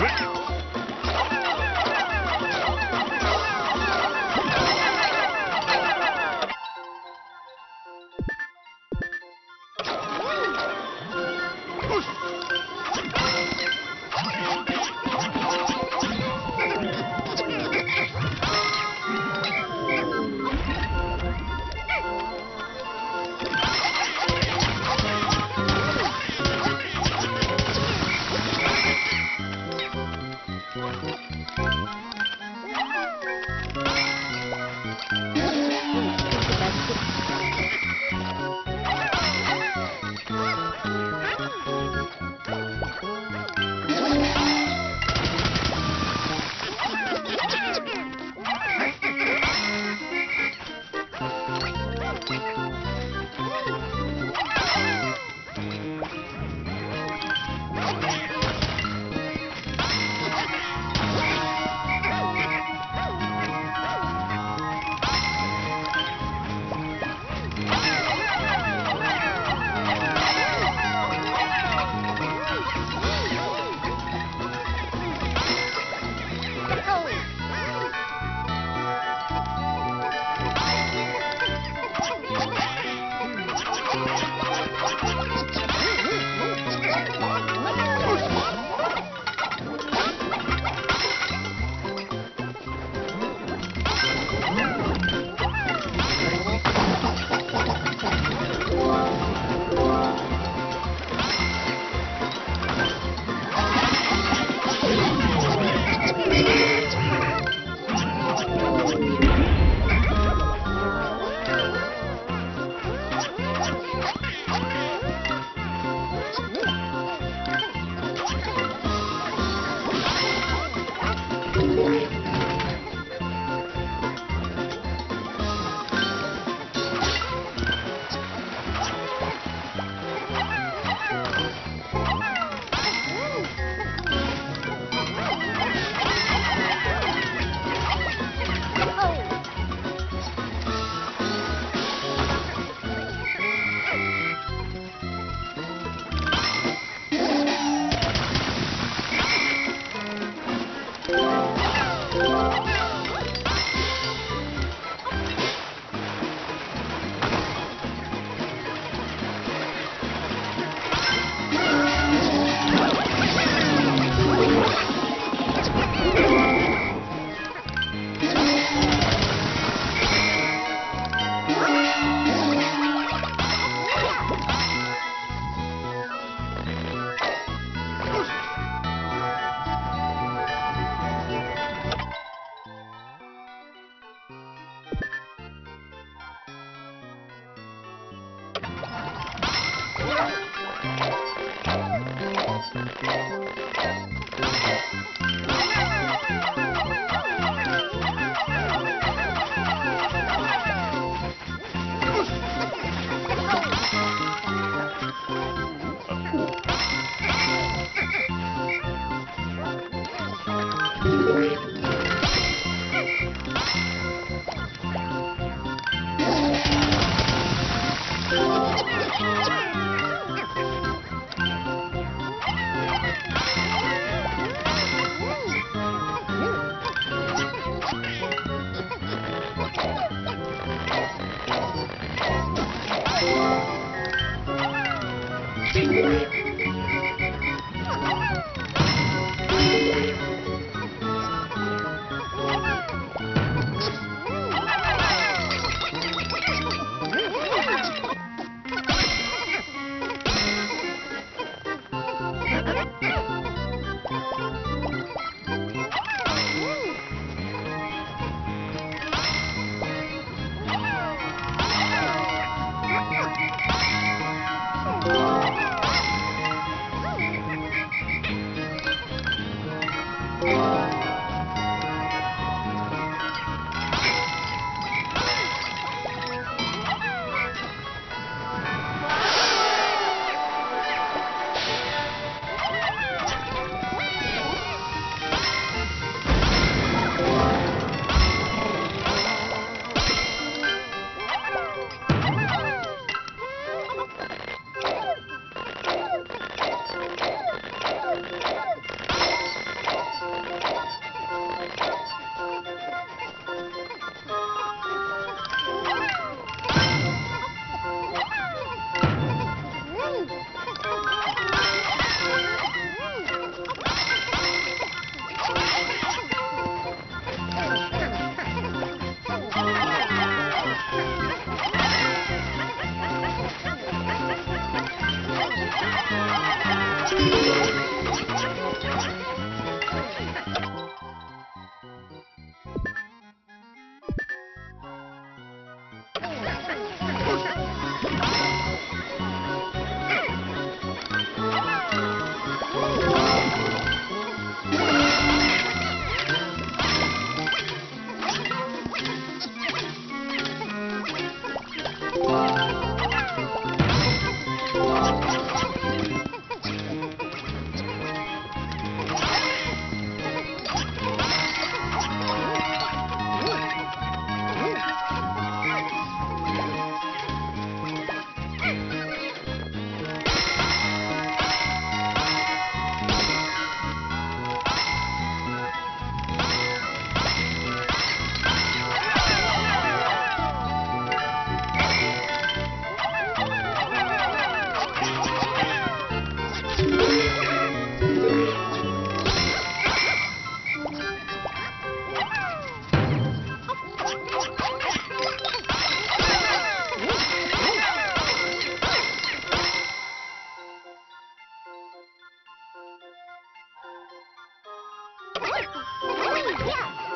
Huh? 不